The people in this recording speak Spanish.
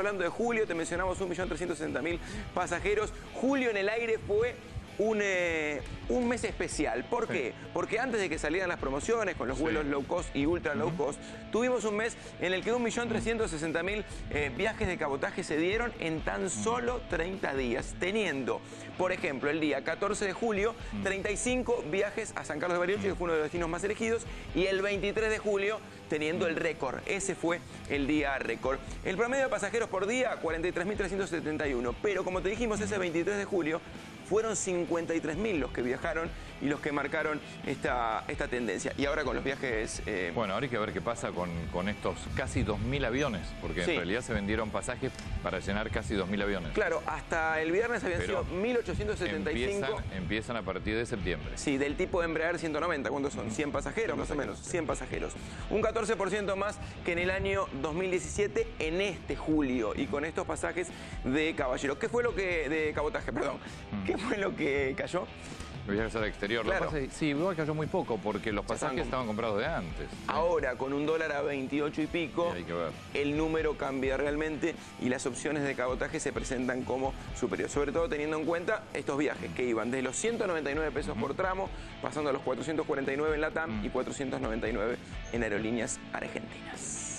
Hablando de julio, te mencionamos 1.360.000 pasajeros. Julio en el aire fue un, eh, un mes especial. ¿Por qué? Porque antes de que salieran las promociones con los Sí. vuelos low cost y ultra low cost, tuvimos un mes en el que 1.360.000 eh, viajes de cabotaje se dieron en tan solo 30 días, teniendo, por ejemplo, el día 14 de julio, 35 viajes a San Carlos de Bariloche, que fue uno de los destinos más elegidos, y el 23 de julio teniendo el récord. Ese fue el día récord. El promedio de pasajeros por día, 43.371. Pero como te dijimos, ese 23 de julio fueron 53.000 los que viajaron y los que marcaron esta, esta tendencia. Y ahora con los viajes... eh, Bueno, ahora hay que ver qué pasa con, con estos casi 2.000 aviones, porque Sí. en realidad se vendieron pasajes para llenar casi 2.000 aviones. Claro, hasta el viernes habían Pero sido 1.875. Empiezan, empiezan a partir de septiembre. Sí, del tipo de Embraer 190, ¿cuántos son? 100 pasajeros, más o menos, 100 pasajeros. Un 14% más que en el año 2017, en este julio, y con estos pasajes de caballeros. ¿Qué fue lo que, de cabotaje, perdón, qué fue lo que cayó? Los viajes al exterior. Lo Claro. pasa sí, igual cayó muy poco, porque los estaban pasajes estaban comprados de antes. Ahora, con un dólar a 28 y pico, el número cambia realmente y las opciones de cabotaje se presentan como superiores. Sobre todo teniendo en cuenta estos viajes que iban desde los 199 pesos por tramo, pasando a los 449 en Latam y 499 en aerolíneas argentinas.